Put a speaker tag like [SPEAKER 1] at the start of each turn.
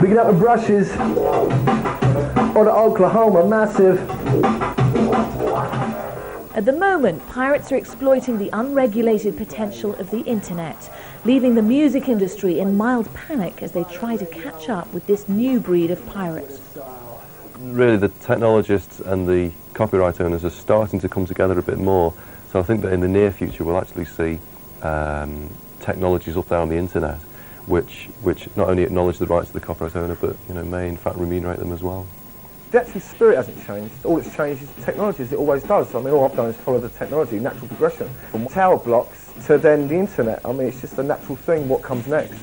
[SPEAKER 1] Bigging up the brushes on the Oklahoma Massive.
[SPEAKER 2] At the moment, pirates are exploiting the unregulated potential of the internet, leaving the music industry in mild panic as they try to catch up with this new breed of pirates.
[SPEAKER 3] Really, the technologists and the copyright owners are starting to come together a bit more. So I think that in the near future we'll actually see um, technologies up there on the internet which, which not only acknowledge the rights of the copyright owner but you know, may in fact remunerate them as well.
[SPEAKER 1] The actual spirit hasn't changed. All it's changed is technology, as it always does. I mean, all I've done is follow the technology, natural progression. From tower blocks to then the internet. I mean, it's just a natural thing, what comes next.